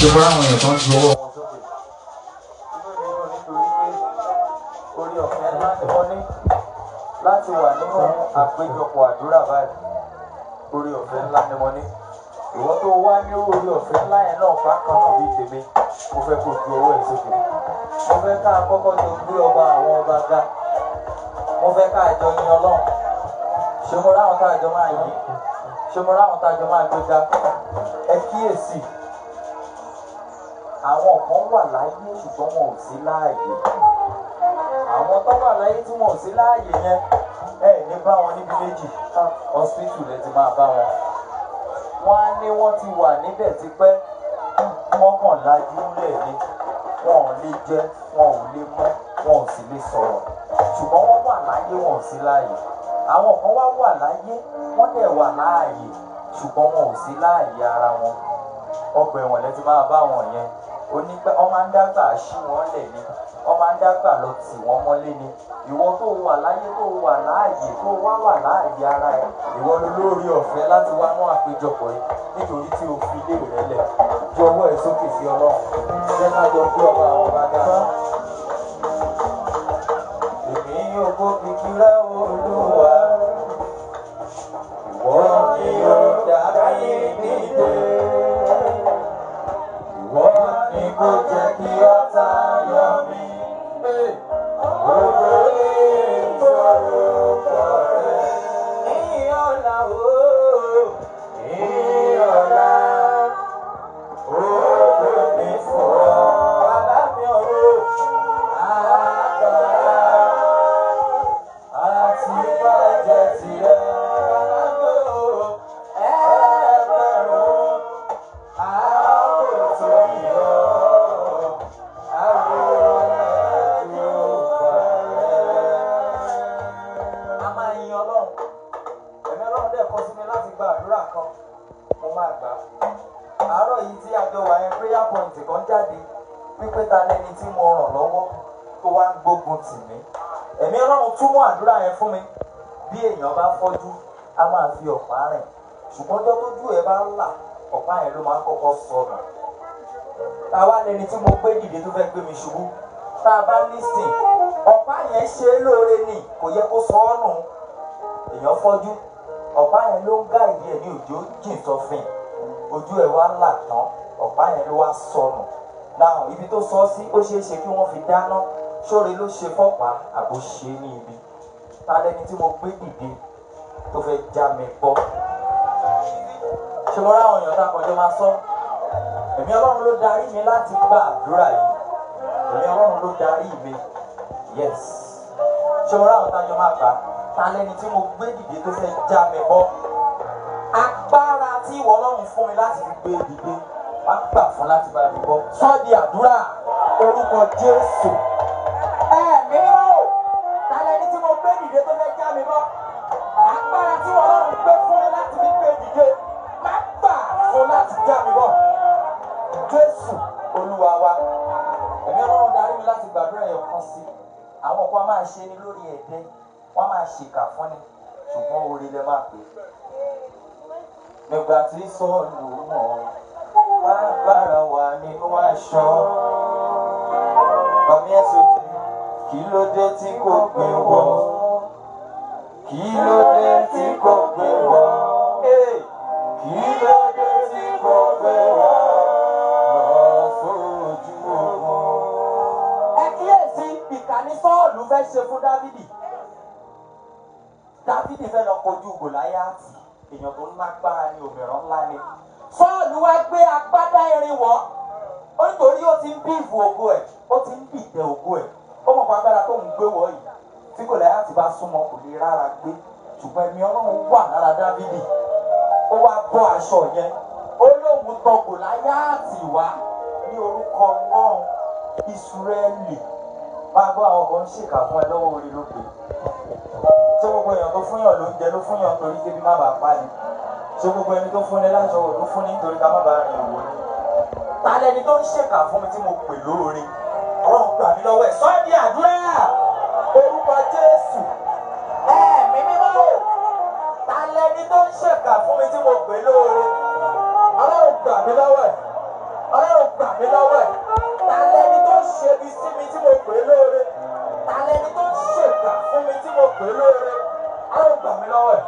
ṣùgbọ́n àwọn èèyàn kan ju ọwọ́ wọn sókè. Orí ọ̀fẹ́ ńlá ni wọ́n ní láti wà nínú àpéjọpọ̀ àdúrà báyìí. Orí ọ̀fẹ́ ńlá ni wọ́n ní. Ìwọ́n tó wá ní orí ọ̀fẹ́ ńlá yẹn náà bákan náà bíi tèmi. Mo fẹ́ kó ju ọwọ́ ẹ̀ sókè. Mo fẹ́ ká kọ́kọ́ jọ gbé ọba àwọn ọba ga. Mo fẹ́ ká jọ yin Ọlọ́run. Ṣé mo ráwọn tá a jọ máa yìn? Ṣé mo ráwọn tá a jọ máa gbéga? Ẹ kíyèsí àwọn kan wà láyé ṣùgbọ́n wọn ò sí láàyè. Àwọn tó wà láyé tí wọn ò sí láàyè yẹn ẹ ní bá wọn níbi méjì. Hospital lẹ ti máa bá wọn. Wọn á ní wọn ti wà níbẹ̀ tipẹ́. Wọn kàn lajú lẹ̀ ni. Wọn ò lè jẹ wọn ò lè mọ́ wọn ò sì lè sọ̀rọ̀. Ṣùgbọ́n wọ́n wà láyé wọn ò sí láàyè. Àwọn kan wá wà láyé wọ́n dẹ̀ wà láàyè ṣùgbọ́n wọn ò sí láàyè ara wọn. Ọgbà ẹ̀wọ̀n lẹ ti máa bá wọn yẹn onígbà máa ń dágbà ṣí wọn lẹ̀ ni máa ń dágbà lọ tì wọn mọ́lé ni. Ìwọ tó wà láyé tó wà láàyè tó wá wà láàyè ara ẹ ìwọ ló lórí ọ̀fẹ́ láti wá mú àpéjọpọ̀ yìí nítorí tí o fi ilé rẹ lẹ̀. Ju ọwọ́ ẹ̀ sókè sí ọlọ́run. Jẹ́ ká jọ gbé ọba àwọn ọba dáná. èmi yóò kó kìkì rẹ olúwa. Ìwọ ni yóò wọ́n ní kó jẹ́ Àárọ̀ yìí tí àjọ wà yẹn prayer point kan jáde wípé ta lẹni tí mo ràn lọ́wọ́ tó wá ń gbógun tì mí. Ẹ̀mí Ọlọ́run túmọ̀ àdúrà yẹn fún mi. Bí èèyàn bá fọ́jú, a máa fi ọ̀pá rìn. Ṣùgbọ́n ọjọ́ tójú ẹ bá là, ọ̀pá yẹn ló máa kọ́kọ́ sọnù. Táwa lẹni tí mo gbé dìde tó fẹ́ gbé mi ṣubú. Tá a bá lísìn, ọ̀pá yẹn ṣe é lóore ni, kò yẹ kó sọ ọ́ nù. Èèyàn fọ́jú, ọ̀pá yẹn ló ń gá ìdí ẹ̀ ní òjò jìn sọ́fìn. Ojú ẹ̀ wá là tán, ọ̀pá yẹn ló wá sọnù. Náà ibi tó sọ sí, ó ṣeé ṣe kí wọ́n fi dáná. Ṣóre ló ṣe fọ́pàá, àbò ṣe ní ibi. Ta lẹni tí mo gbé dìde tó fẹ́ já mi bọ́? Ṣé mo ráwọn èèyàn tá a kọjọ́ máa sọ? Ẹ̀mí Ọlọ́run ló darí mi láti gba àdúrà yìí. Ẹ̀mí Ọlọ́run ló darí mi. Yes. Ṣé mo ráwọn tájọ́ máa gbà? Ta lẹni tí mo gbé dìde tó fẹ́ já mi bọ́? Agbára tí ìwọ Ọlọ́run fún mi láti gbé dìde, wá gbà fún láti bá mi bọ́. Sọ́ di àdúrà orúkọ Jésù. Ẹ̀mí mímọ́ o, ta lẹni tí mo gbé dìde tó fẹ́ já mi bọ́? Agbára tí ìwọ Ọlọ́run gbé fún mi mi mi ṣe ni lórí ẹ̀dẹ́, wọ́n máa ṣèkà fún ni, ṣùgbọ́n orí lẹ máa pè. Nígbà tí sọ́ọ̀lù mọ̀, agbára wà nínú aṣọ. Bàmí ẹ̀sùn jẹ́, kí ló dé tí kò gbé wọ̀? Kí ló dé tí kò gbé wọ̀? Kí ló dé tí kò gbé wọ̀? Lọ sójú ogun. Ẹ sọ́ọ̀lù fẹ́ ṣe fún Dávidi. Dávidi fẹ́ lọ kojú Gòláyátì. Èèyàn tó lágbára ni òmìrán ńlá ni. Sọ́ọ̀lù wá gbé agbádá irin wọ̀. Ó nítorí ó ti ń bí ìfù ògo ẹ̀, ó ti ń bìtẹ̀ ògo ẹ̀. Ó mọ̀ pé tó ń gbé wọ̀ yìí. Tí Gòláyátì bá súnmọ́ kò lè rárá gbé. Ṣùgbọ́n ẹ̀mí Ọlọ́run wà lára Dávidi. Ó wá bọ́ aṣọ yẹn. Ó lóun tọ Gòláyátì wá ní orúkọ Ọlọ́run Ísírẹ́lì. Máa gbọ́ àwọn kan ń ṣèkà fún ẹ lọ́wọ́ orí ló pè ṣé gbogbo èèyàn tó fún yàn ló ń jẹ ló fún yàn torí kébi má bàa pa ni? Ṣé gbogbo ẹni tó fún ni láṣọ wò ló fún ni nítorí ká má bàa rìn òwò ni. ta lẹni tó ń ṣèkà fún mi tí mo pè lóore? Ọlọ́run gbà mí lọ́wọ́ ẹ̀. Sọ́ọ́dí àdúrà. Orúkọ jésù. Ẹ̀mí mímọ́ ta lẹni tó ń ṣèkà fún mi tí mo pè lóore? Ọlọ́run gbà mí lọ́wọ́ ẹ̀. Ọlọ́run gbà mí lọ́wọ́ ẹ̀. Ta lẹni tó ń ṣebi sí mi tí mo pè lóore alẹ́ ní tó ń ṣèkà fún mi tí mo pè lóore á ò gbà mí lọ́wọ́ ẹ̀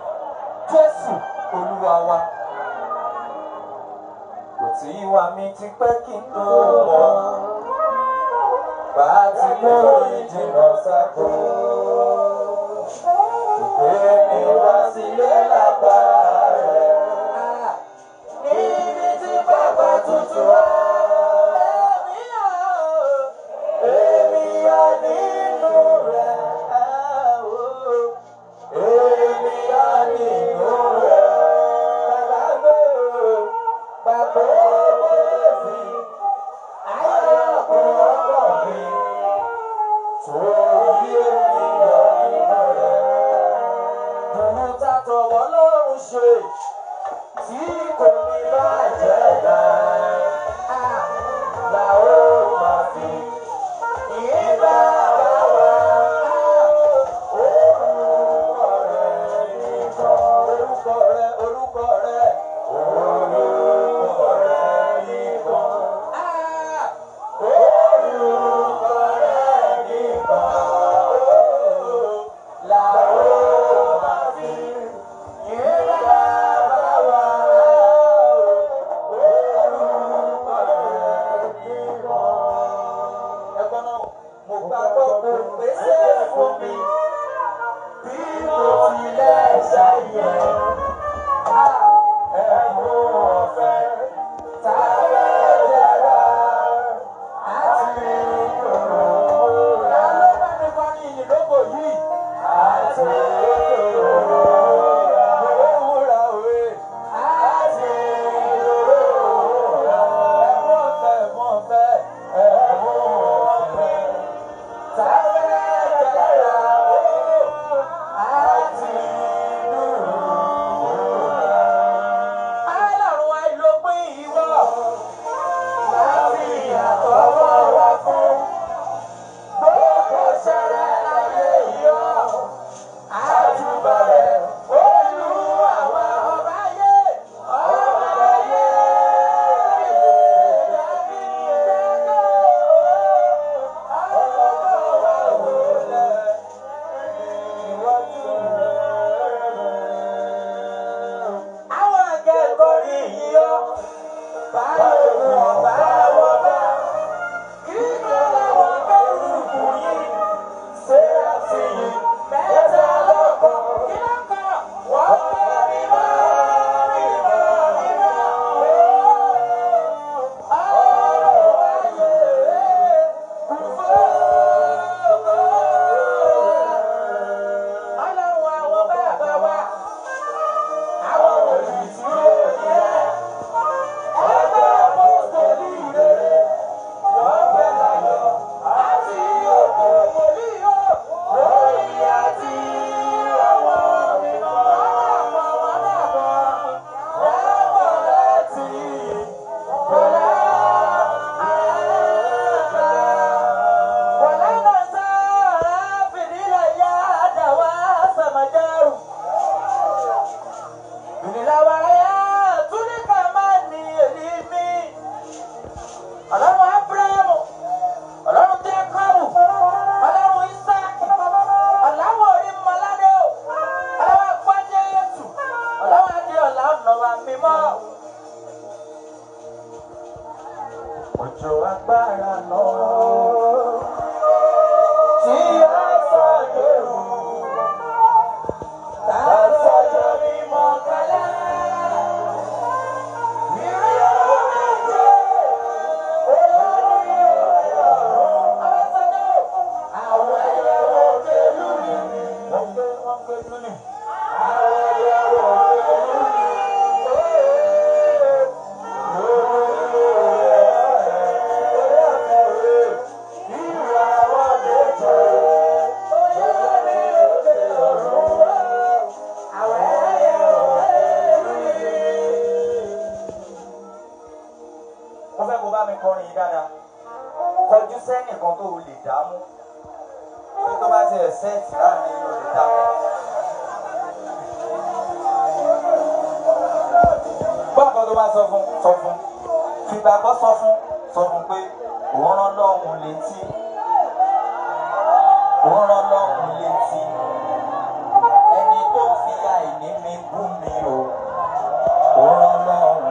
Jésù Olúwa wa. Kò tí ì wá mi ti pẹ́ kí n tó mọ̀ bá a ti lórí ìdìbò sáko. Ìpè mi wá sílé lágbára. olùgbàgbọ́ sọ fún sọ fún pé òun rán lọ́hùn létí òun rán lọ́hùn létí ẹni tó fi àìní mi gún mi o òun rán lọ́hùn.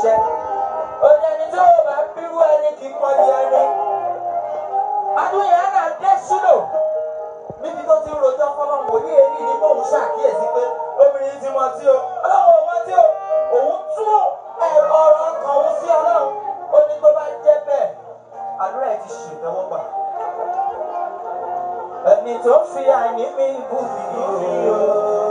ṣiṣẹ́ òní ẹni tí wọn bá bírú ẹni kì í pọ́nlé ẹni. àdúyẹ náà dé sílò níbi tó ti ń rojọ́ fọlọ́mù ní èyí ni bóun ṣàkíyèsí pé obìnrin ti mọ tí o ọlọ́wọ́ ọmọ tí o òun tún ẹ̀rọ ọ̀rọ̀ kan òun sí ọlọ́run ó ní tó bá jẹ́ bẹ́ẹ̀ àdúrà ẹ̀ ti ṣètẹ́wọ́gbà. ẹni tó fi àìní mi bù mí ní o.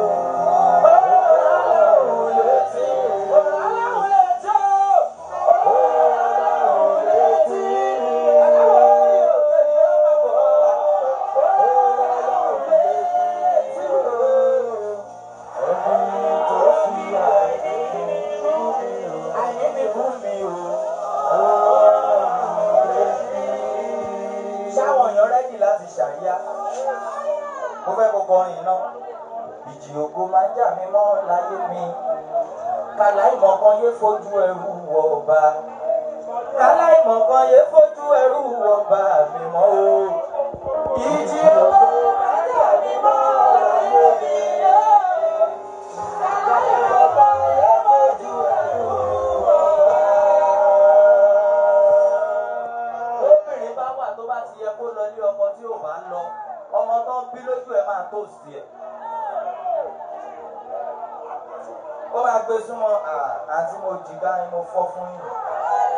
fún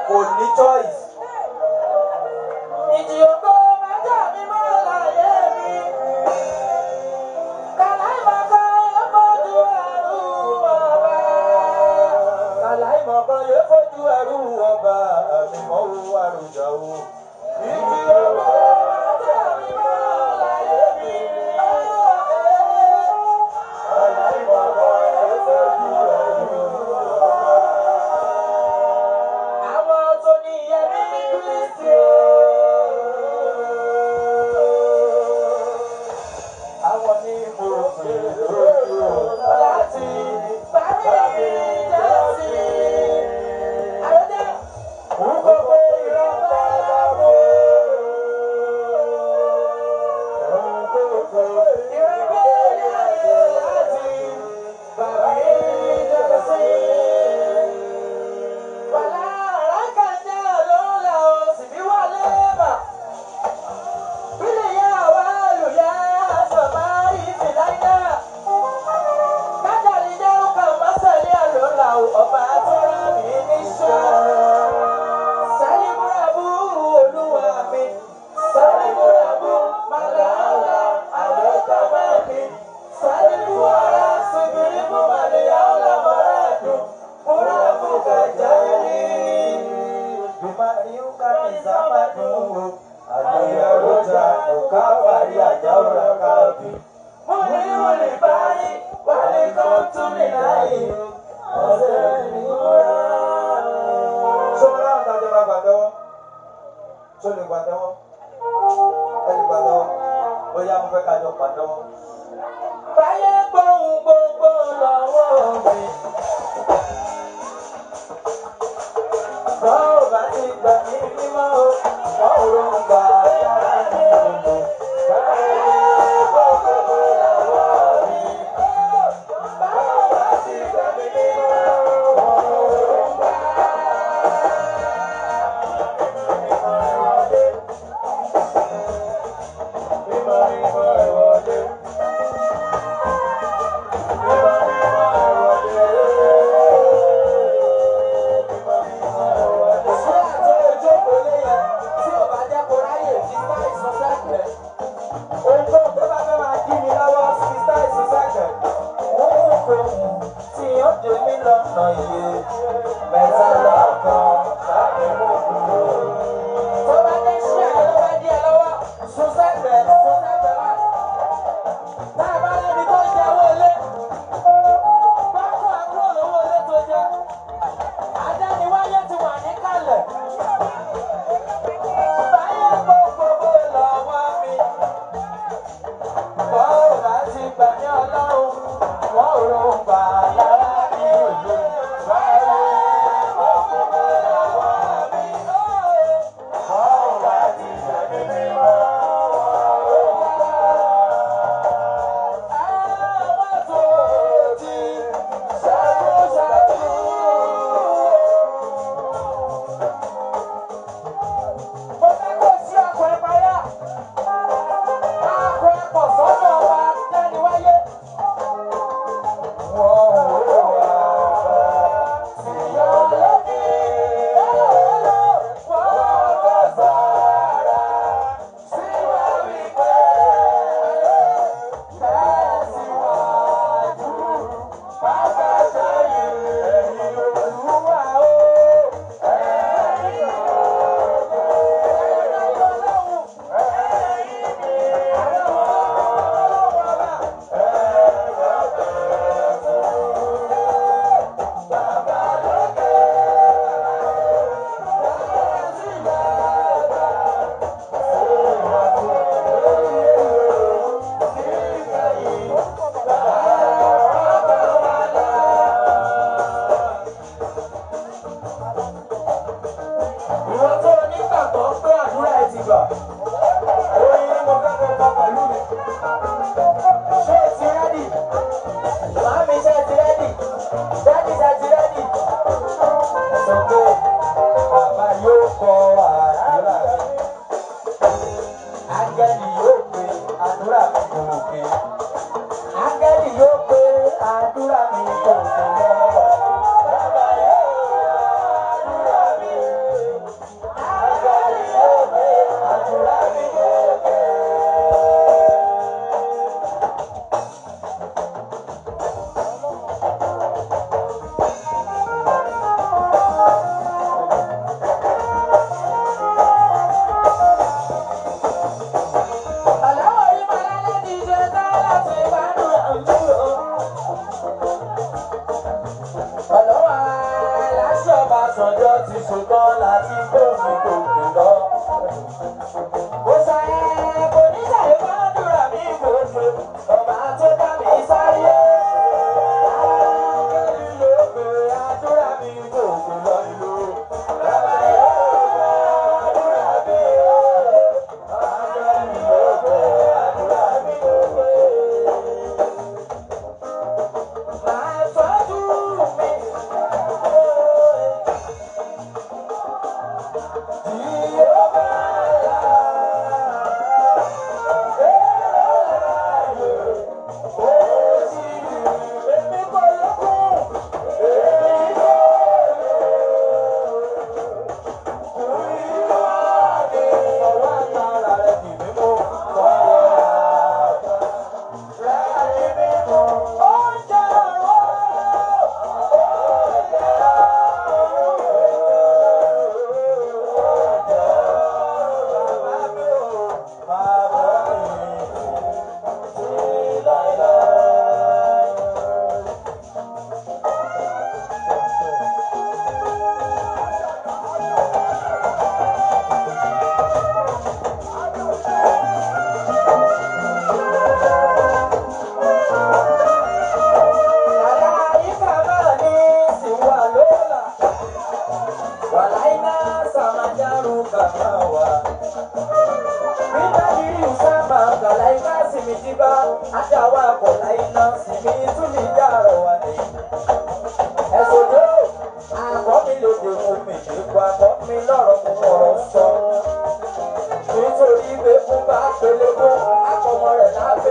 kò ní choice. tó lè gbàdánwọ́ ẹ lè gbàdánwọ́ bóyá mo fẹ́ ká jọ pàdánwọ́. báyé gbóhùn gbogbo lọ́wọ́ mi. báwo bá ti gbà mí mímọ́ o wọ́n ò ló ń gbà á dára nínú mi.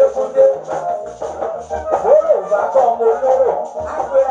Rẹ̀ lábẹ́ fún dé. Bóró bá kọ́ mo lóró, àpèrà rẹ̀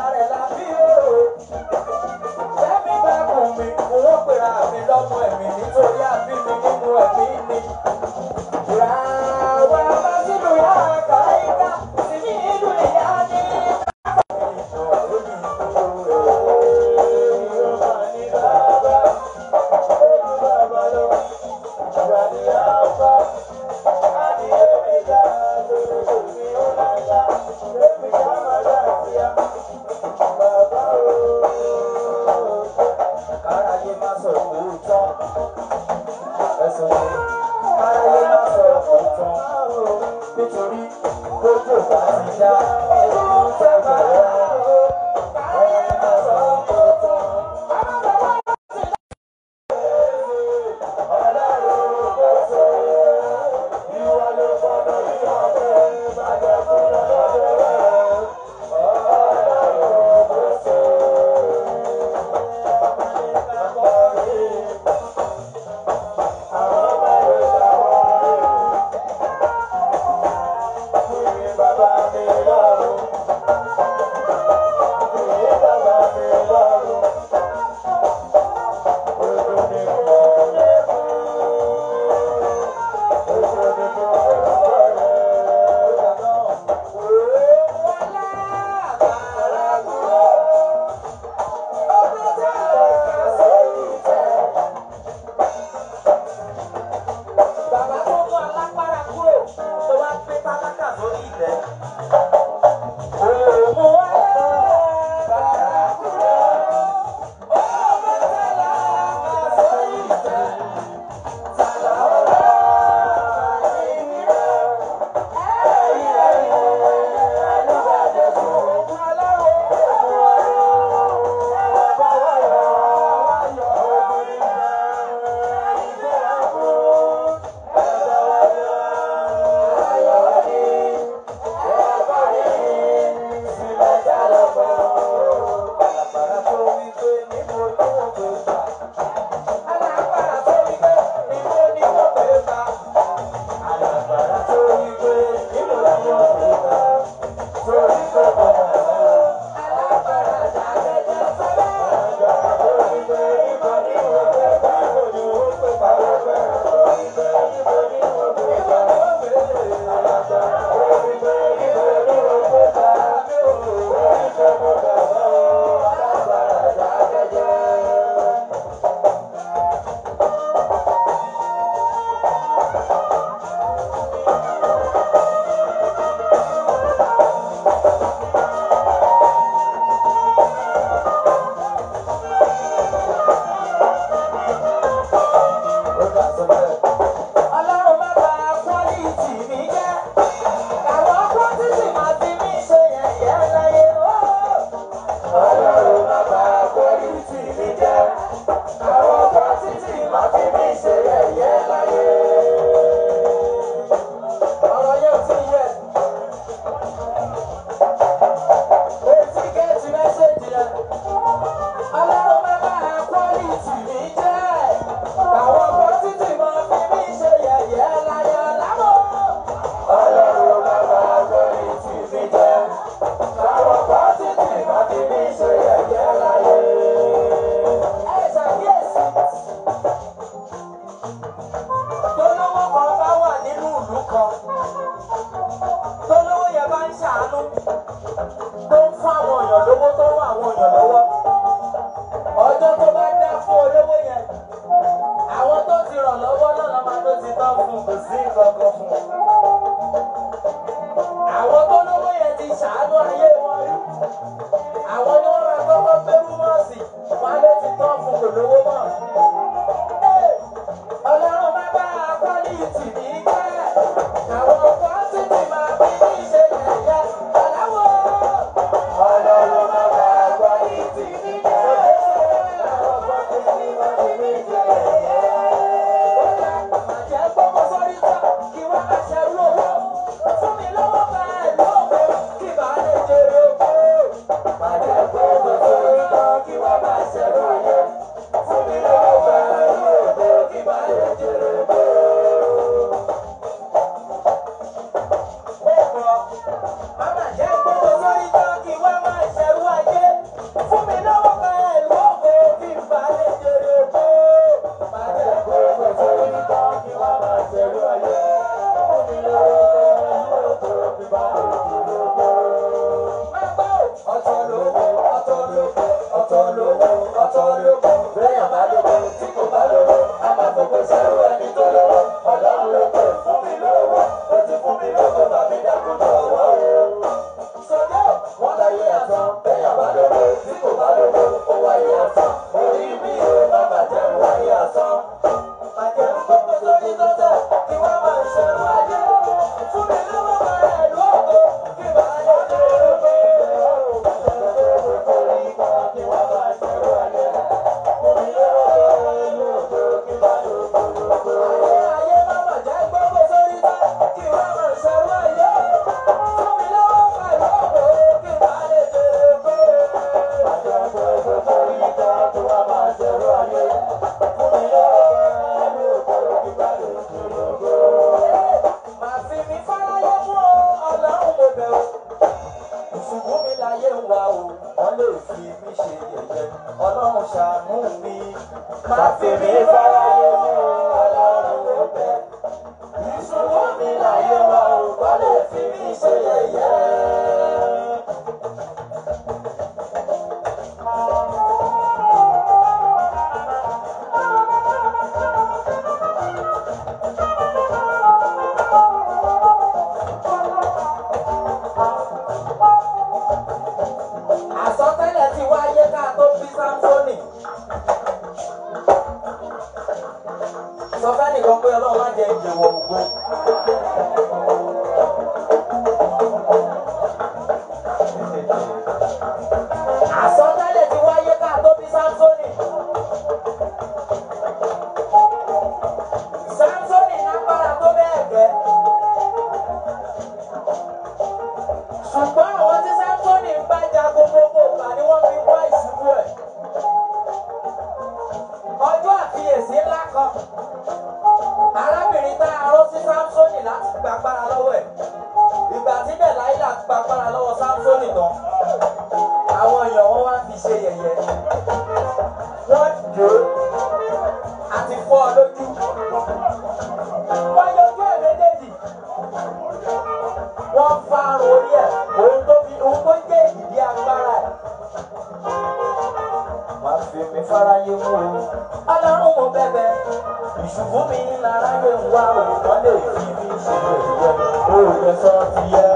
ṣùgbọ́n mi ní lára yóò wá òótọ́ lè fi bí ìṣòro ìyẹn ó yẹ ti yẹ.